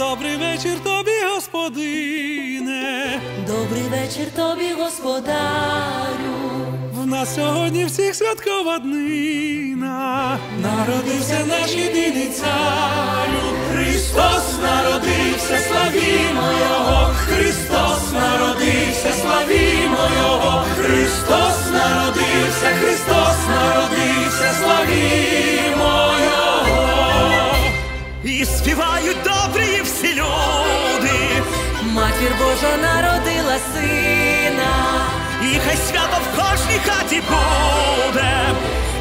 Добрий вечір тобі, господине. Добрий вечір тобі, господарю. В нас сьогодні всіх святкова днина. Народився наш єдиний царю. Христос народився, славімо Його. Христос народився, славімо Його. Христос народився, Христос народився, славімо Його. І співають Матір Божа народила сина. і хай свято в кожній хаті буде,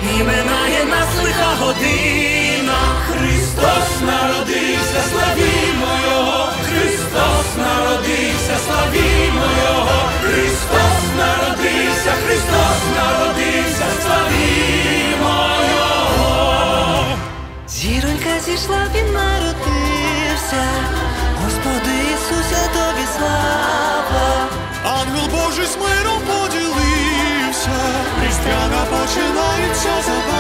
і минає нас лиха година. Христос народився, славімо Його, Христос народився, славімо Його, Христос народився, Христос народився, славімо Його. Зіронька зійшла, він народився. Господи Божий з миром поділився, Різдвяна починається забава.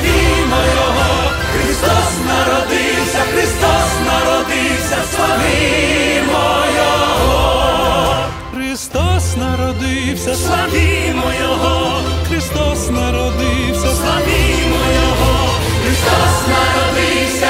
славімо Його, Христос народився, Христос народився, славімо Його, Христос народився, славімо Його, Христос народився, славімо Його, Христос народився.